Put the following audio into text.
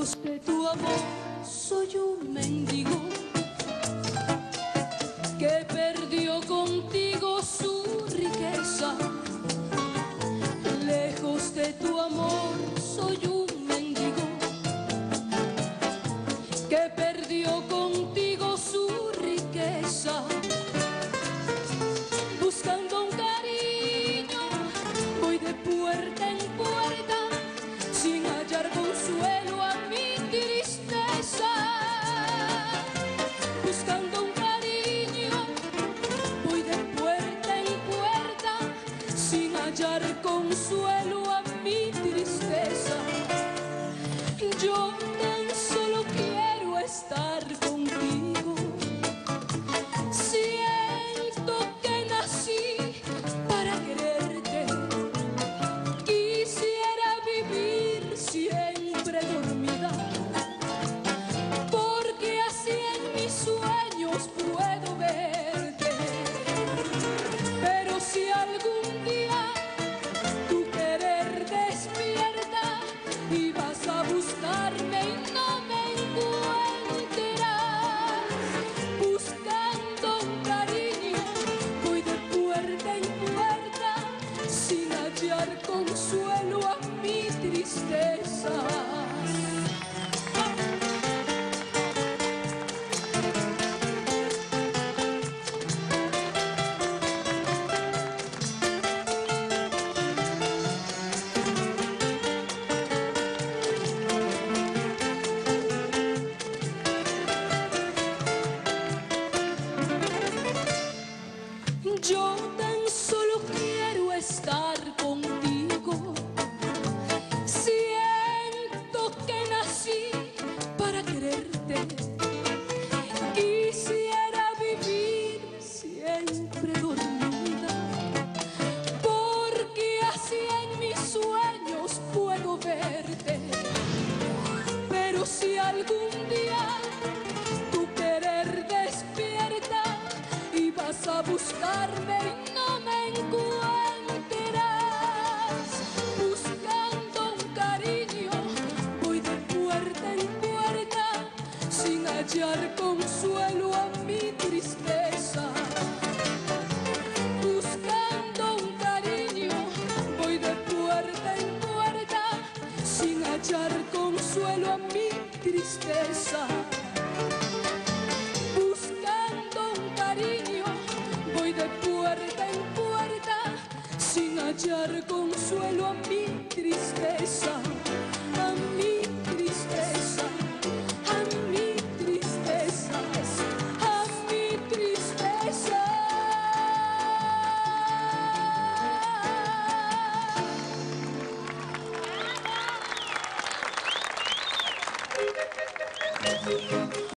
luz de tu amor soy un mendigo que perdió contigo su riqueza. Lejos de tu amor. hallar consuelo. Algún día tu querer despierta y vas a buscarme y no me encuentras, buscando un cariño, voy de puerta en puerta sin hallar consuelo hallar consuelo a mi tristeza. Buscando un cariño, voy de puerta en puerta sin hallar consuelo.